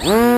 Mm.